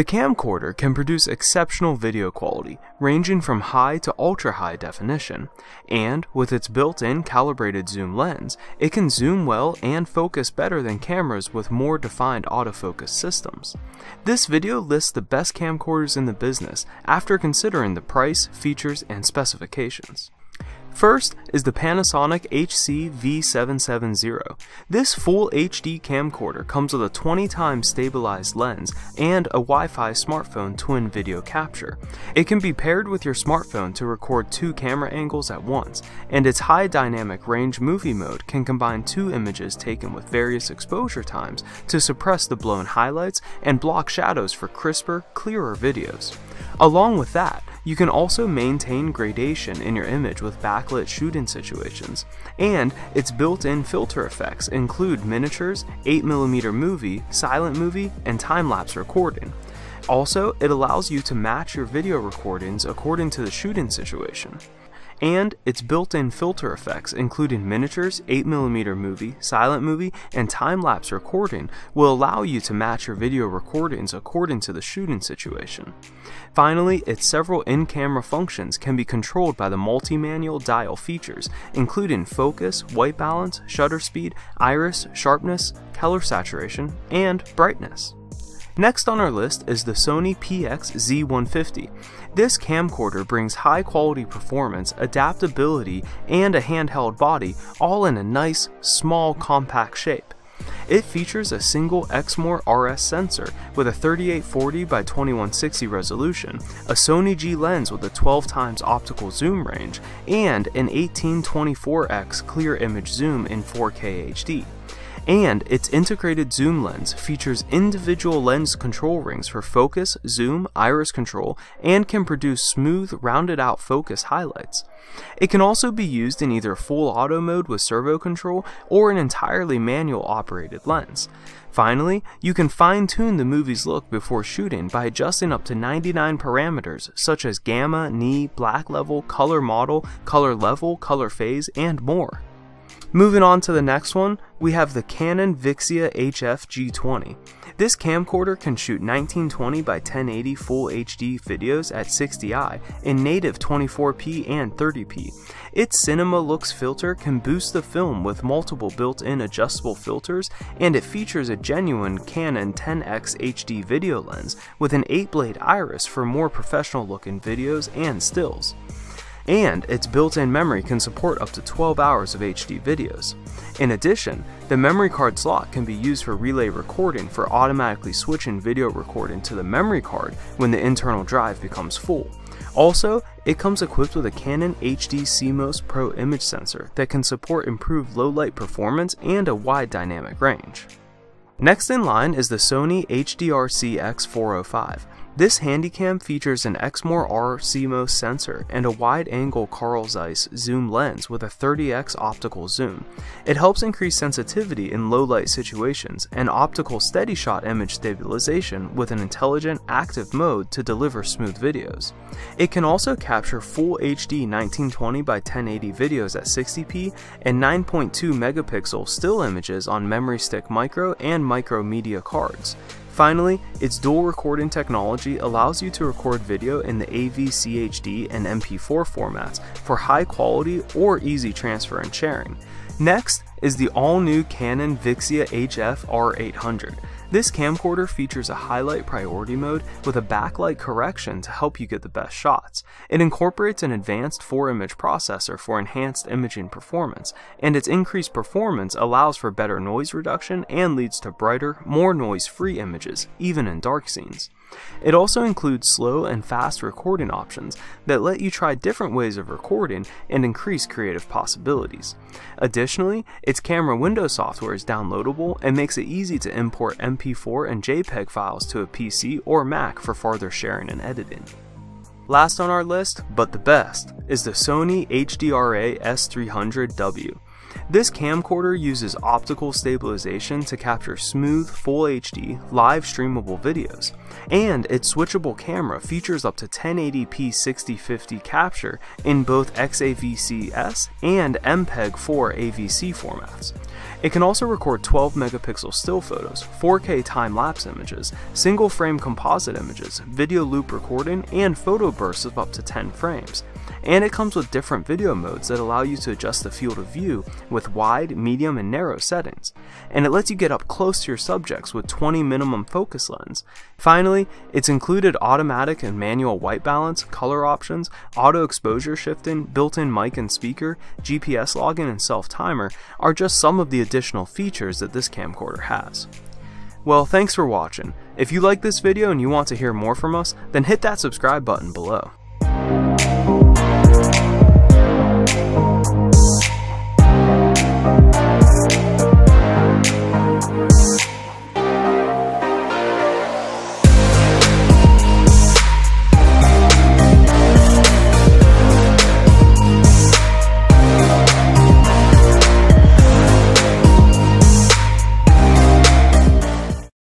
The camcorder can produce exceptional video quality, ranging from high to ultra high definition, and with its built-in calibrated zoom lens, it can zoom well and focus better than cameras with more defined autofocus systems. This video lists the best camcorders in the business after considering the price, features, and specifications. First is the Panasonic HC V770. This full HD camcorder comes with a 20 times stabilized lens and a Wi-Fi smartphone twin video capture. It can be paired with your smartphone to record two camera angles at once, and its high dynamic range movie mode can combine two images taken with various exposure times to suppress the blown highlights and block shadows for crisper, clearer videos. Along with that, you can also maintain gradation in your image with backlit shooting situations, and its built-in filter effects include miniatures, 8mm movie, silent movie, and time-lapse recording. Also, it allows you to match your video recordings according to the shooting situation and its built-in filter effects including miniatures, 8mm movie, silent movie, and time-lapse recording will allow you to match your video recordings according to the shooting situation. Finally, its several in-camera functions can be controlled by the multi-manual dial features, including focus, white balance, shutter speed, iris, sharpness, color saturation, and brightness. Next on our list is the Sony PXW-Z150. This camcorder brings high quality performance, adaptability, and a handheld body all in a nice, small, compact shape. It features a single Exmor RS sensor with a 3840 by 2160 resolution, a Sony G lens with a 12 times optical zoom range, and an 1824x clear image zoom in 4K HD and its integrated zoom lens features individual lens control rings for focus, zoom, iris control, and can produce smooth, rounded out focus highlights. It can also be used in either full auto mode with servo control or an entirely manual operated lens. Finally, you can fine tune the movie's look before shooting by adjusting up to 99 parameters such as gamma, knee, black level, color model, color level, color phase, and more. Moving on to the next one, we have the Canon Vixia HF G20. This camcorder can shoot 1920 by 1080 Full HD videos at 60i in native 24p and 30p. Its Cinema Looks filter can boost the film with multiple built-in adjustable filters, and it features a genuine Canon 10x HD video lens with an 8-blade iris for more professional looking videos and stills and its built-in memory can support up to 12 hours of HD videos. In addition, the memory card slot can be used for relay recording for automatically switching video recording to the memory card when the internal drive becomes full. Also, it comes equipped with a Canon HD CMOS Pro image sensor that can support improved low light performance and a wide dynamic range. Next in line is the Sony HDRC X405. This Handycam features an Exmor R CMOS sensor and a wide-angle Carl Zeiss zoom lens with a 30x optical zoom. It helps increase sensitivity in low-light situations and optical steady shot image stabilization with an intelligent active mode to deliver smooth videos. It can also capture full HD 1920 by 1080 videos at 60p and 9.2 megapixel still images on memory stick micro and micro media cards. Finally, its dual recording technology allows you to record video in the AV-CHD and MP4 formats for high quality or easy transfer and sharing. Next is the all-new Canon Vixia HF R800. This camcorder features a highlight priority mode with a backlight correction to help you get the best shots. It incorporates an advanced 4-image processor for enhanced imaging performance, and its increased performance allows for better noise reduction and leads to brighter, more noise-free images, even in dark scenes. It also includes slow and fast recording options that let you try different ways of recording and increase creative possibilities. Additionally, its camera window software is downloadable and makes it easy to import MP4 and JPEG files to a PC or Mac for farther sharing and editing. Last on our list, but the best, is the Sony HDRA S300W. This camcorder uses optical stabilization to capture smooth, full HD, live streamable videos, and its switchable camera features up to 1080p 6050 capture in both XAVC-S and MPEG-4 AVC formats. It can also record 12 megapixel still photos, 4K time-lapse images, single-frame composite images, video loop recording, and photo bursts of up to 10 frames. And it comes with different video modes that allow you to adjust the field of view with wide, medium, and narrow settings. And it lets you get up close to your subjects with 20 minimum focus lens. Finally, it's included automatic and manual white balance, color options, auto exposure shifting, built-in mic and speaker, GPS logging, and self-timer are just some of the additional features that this camcorder has. Well, thanks for watching. If you like this video and you want to hear more from us, then hit that subscribe button below.